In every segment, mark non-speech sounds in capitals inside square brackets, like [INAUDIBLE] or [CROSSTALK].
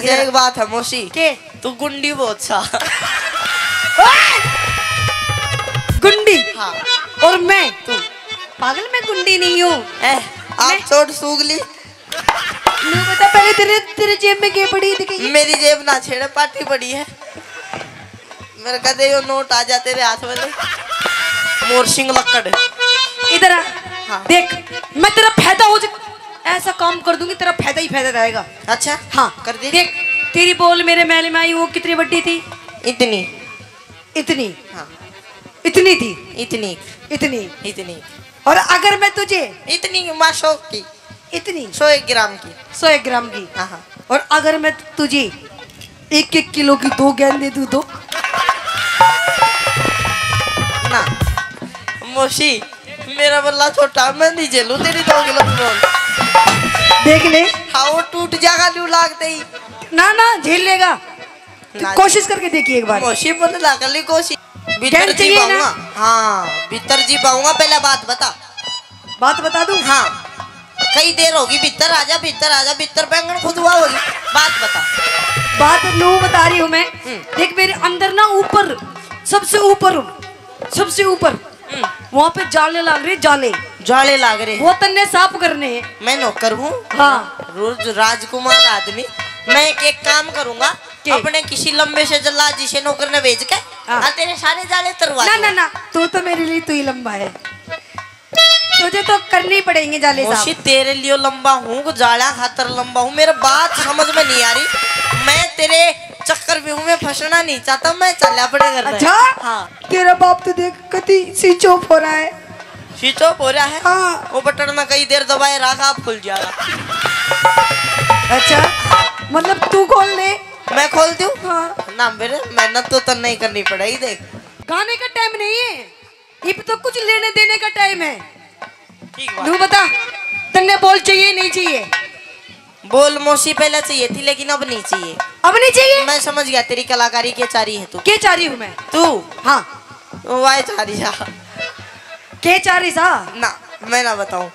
अच्छा एक बात है मौसी। के? तू गुंडी बहुत अच्छा [LAUGHS] गुंडी? हाँ। और मैं? तू। पागल मैं गुंडी नहीं हूँ। आप चोट सूख ली नहीं पता पहले तेरे तेरे जेब में के पड़ी थी मेरी जेब ना छेड़े पार्टी पड़ी है। मेरे कहते यो नोट आ जा तेरे हाथ में। मोर सिंह लक्कड़ इधर आ। हाँ। देख मैं तेरा फ़ायदा हो जा ऐसा काम कर दूँगी तेरा फ़ायदा ही फ़ायदा रहेगा। अच्छा? हाँ। कर दे। देख तेरी बॉल मेरे महल में आई वो कितनी बड़ी थी? इतनी। इतनी? हाँ। इतनी थी? इतनी। इतनी। इतनी। और अगर मैं तुझे इतनी माँ सौ की। इतनी। सौ एक ग्राम की। सौ एक ग्राम की? हाँ हाँ। और अगर मैं तुझे एक एक किलो की दो गेंद दे दूँ तो? ना। मौसी मेरा बल्ला छोटा मैं नहीं झेलू तेरी दो किलो की बॉल? देख ले। हाँ वो टूट जाएगा लू लागते ही ना ना झेल लेगा। कोशिश करके देखिए एक बार। मौसी बोले ला कर ली कोशिश। भीतर जी पाऊँगा हाँ भीतर जी पाऊँगा पहले बात बता। बात बता दूँ? हाँ। कई देर होगी भीतर आजा भीतर आजा भीतर बैंगन खुदवा होगी। बात बता। बात नो बता रही हूँ मैं। हम्म। देख मेरे अंदर ना ऊपर सबसे ऊपर सबसे ऊपर हम्म, वहाँ पे जाले लग रहे जाले। जाले लाग रहे वो तन्ने साफ़ करने हैं। मैं नौकर हूँ। हाँ। रोज राजकुमार आदमी। मैं एक, एक काम करूँगा। के? अपने किसी लंबे से जल्ला जिसे नौकर ने भेज के हाँ। तेरे सारे जाले तरवा ना ना ना। तू तो मेरे लिए तू ही लंबा है। तुझे तो करने पड़ेंगे जाले मौसी तेरे लिए लंबा हूँ जाड़ा खातर लंबा हूँ। मेरा बात समझ में नहीं आ रही। मैं तेरे चक्कर में हूँ मैं फंसना नहीं चाहता। मैं चला पड़े कर अच्छा? हाँ। तेरा बाप तो देख कति स्विच ऑफ़ हो रहा है। स्विच ऑफ़ हो। रहा है। हाँ वो बटन में कई देर दबाए रखा खुल जाएगा अच्छा मतलब तू खोल ले मैं खोल दूँ? हाँ। ना मेरे मेहनत तो तन नहीं करनी पड़ेगी देख। गाने का टाइम नहीं है। ये तो कुछ लेने देने का टाइम है। ठीक तू बता तन्ने बॉल चाहिए नहीं चाहिए? बोल मौसी पहले चाहिए थी लेकिन अब नहीं चाहिए। अब नहीं चाहिए? मैं समझ गया तेरी कलाकारी के चारी है तू। के चाह रही हूँ मैं? तू? हाँ। वाई चारी जा के चाह रही सा ना मैं ना बताऊँ।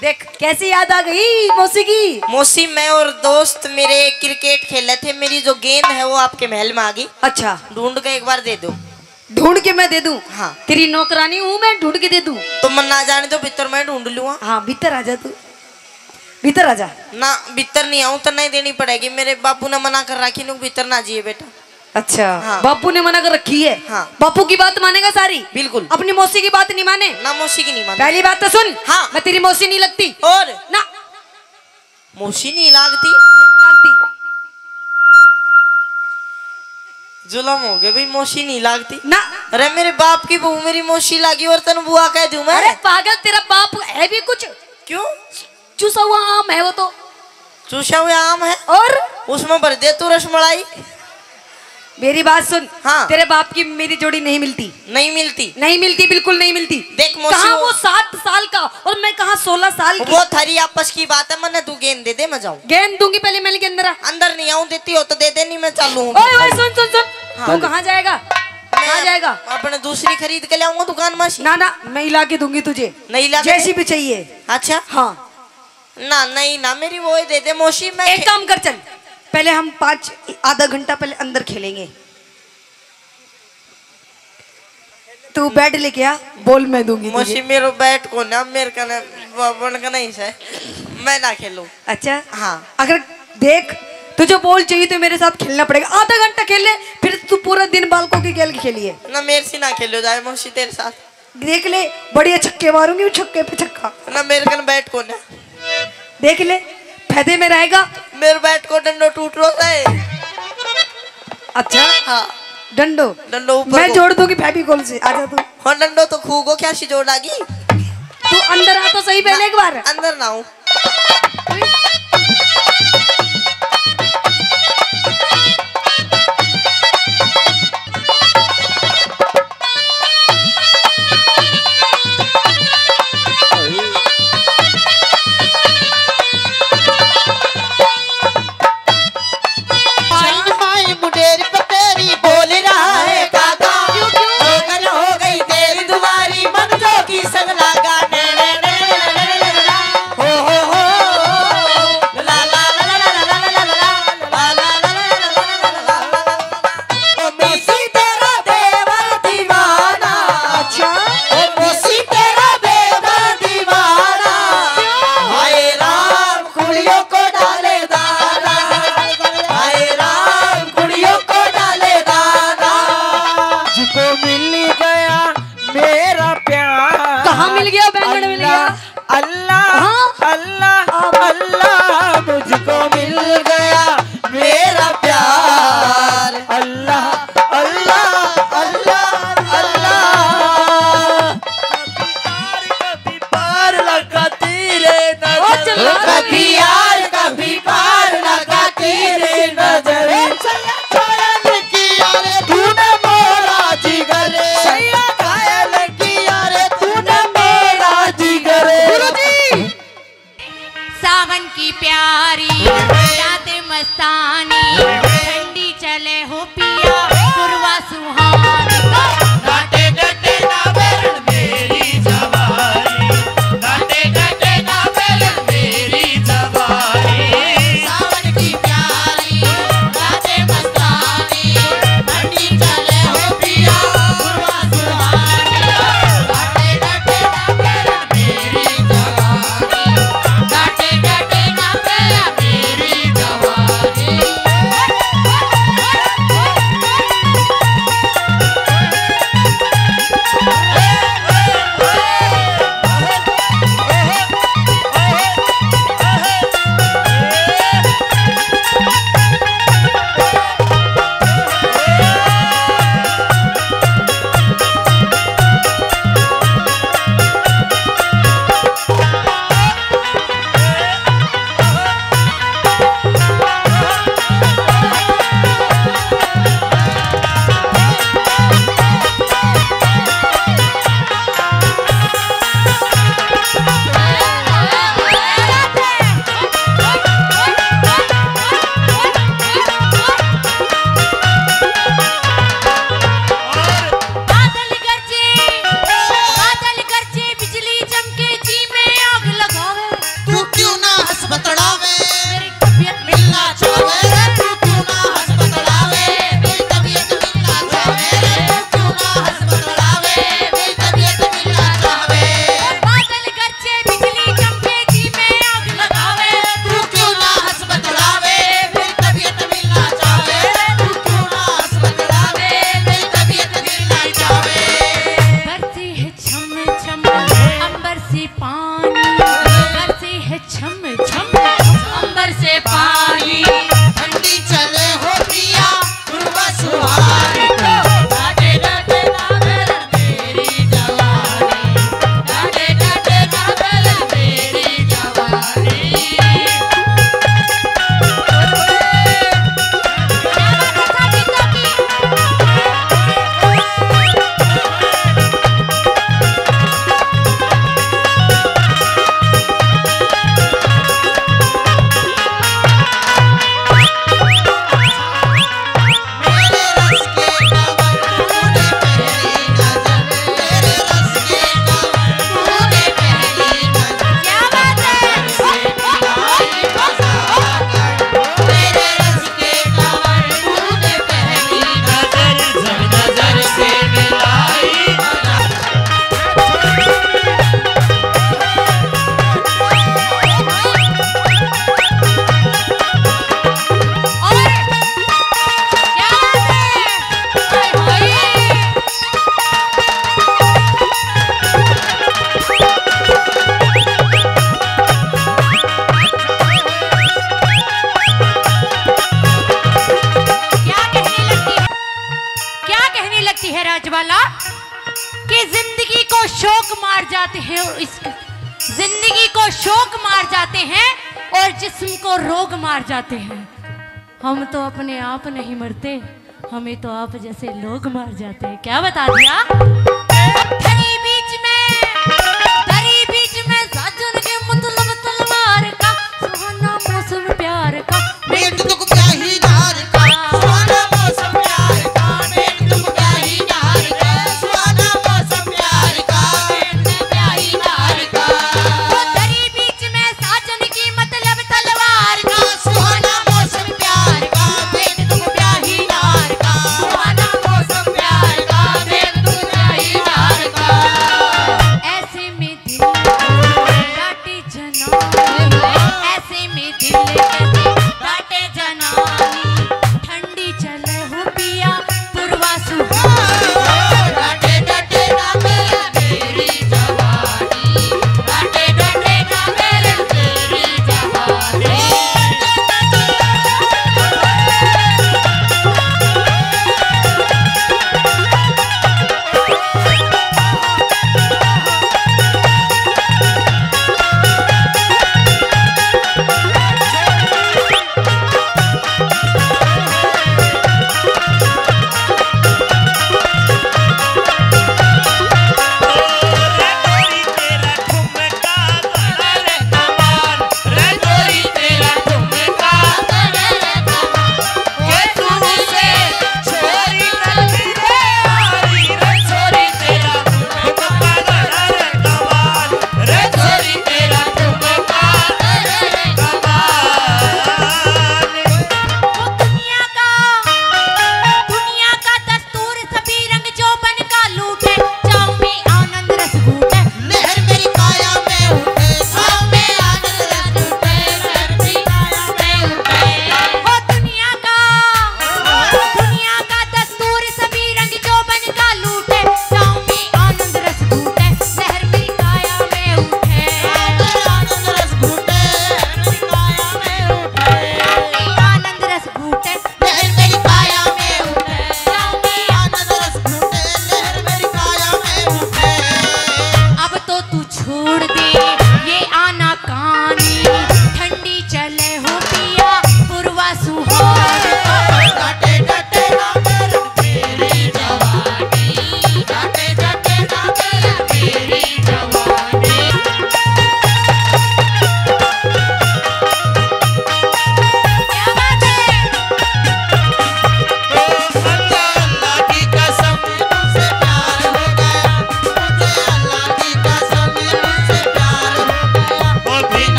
देख कैसी याद आ गई मौसी की? मौसी मैं और दोस्त मेरे क्रिकेट खेले थे। मेरी जो गेंद है वो आपके महल में आ गई। अच्छा। ढूंढ के एक बार दे दो। ढूंढ के मैं दे दूँ? हाँ। तेरी नौकरानी हूँ मैं ढूंढ के दे दूँ? तो मन ना जाने तो भीतर मैं ढूंढ लूँगा। हाँ भीतर आ जा तू। भीतर आ जा। ना भीतर नहीं आऊँ तो नहीं देनी पड़ेगी। मेरे बापू ने मना कर रखी नु भीतर ना जिए बेटा। अच्छा। हाँ। बापू ने मना कर रखी है। हाँ। बापू की बात मानेगा सारी। बिल्कुल। अपनी मौसी की बात नहीं माने। ना मौसी की नहीं माने। पहली बात तो सुन। हाँ। मैं तेरी मौसी नहीं लगती। और? ना। मौसी नहीं लागती? नहीं लगती। जुलम हो गए भाई मौसी नहीं लागती। ना। अरे मेरे बाप की बहू मेरी मौसी लागी और तेन बुआ कह दू मैं। अरे पागल तेरा बाप है भी कुछ। क्यों? चूसा हुआ आम है वो तो। चूसा हुआ आम है? और? उसमें भर दे तू रसमलाई। मेरी बात सुन। हाँ। तेरे बाप की मेरी जोड़ी नहीं मिलती। नहीं मिलती। नहीं मिलती बिल्कुल नहीं मिलती। देख कहा वो- सात साल का और मैं कहा सोलह साल की? वो थारी आपस की बात है मैंने तू गेंद दे दे मैं जाऊँ। गेंद दूँगी पहले के अंदर अंदर नहीं आऊँ देती हो तो दे दे नहीं मैं चालू सुन सुन सुन। हाँ। तू कहाँ जाएगा? कहाँ जाएगा? अपने दूसरी खरीद के लाऊँगा दुकान में ना ना मैं हिला के दूँगी तुझे। नहीं ला जैसी भी चाहिए। अच्छा। हाँ। ना नहीं ना मेरी वो दे दे मौसी मैं एक काम कर चल। पहले हम पाँच आधा घंटा पहले अंदर खेलेंगे। तू बैट लेके आ बॉल मैं दूँगी मौसी। मेरो बैट को ना मेरे का ना बन का नहीं से मैं ना खेलूं। अच्छा? हाँ। अगर देख तुझे बॉल चाहिए तो मेरे साथ खेलना पड़ेगा। आधा घंटा खेल ले फिर तू पूरा दिन बालकों की खेल खेलिए। ना मेरे से ना खेलो जाए मौसी तेरे साथ। देख ले बढ़िया छक्के मारूँगी छक्के पे छक्का। ना मेरे का बैट को ना। देख ले फ़ायदे में रहेगा मेरे बैट को डंडो टूट रो है अच्छा? हाँ। डंडो? डंडो ऊपर मैं। जोड़ दूँगी फेविकोल से। आजा तू। हाँ डंडो तो खूगो क्या सी जोड़ लागी? तू अंदर आ तो सही पहले एक बार। अंदर ना हूँ सावन की प्यारी रात मस्तानी ठंडी चले हो पी जाते हैं और इस ज़िंदगी को शोक मार जाते हैं और जिस्म को रोग मार जाते हैं। हम तो अपने आप नहीं मरते, हमें तो आप जैसे लोग मार जाते हैं। क्या बता दिया?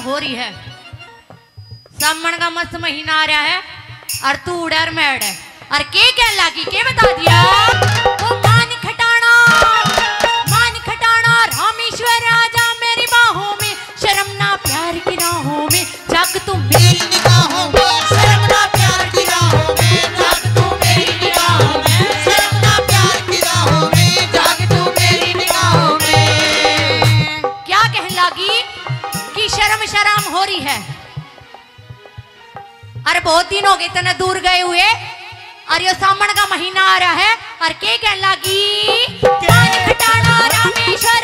हो रही है। सामन का मस्त महीना आ रहा है और तू उड़ मैड है और के क्या लागी? के बता दिया? वो मान खटाना मान खटाना रामेश्वर राजा मेरी बाहों में, शर्म ना प्यार की राहों में, जग तुम रही है। अरे बहुत दिन हो गए इतने दूर गए हुए। और ये सामन का महीना आ रहा है। और के कहला की रामेश्वर।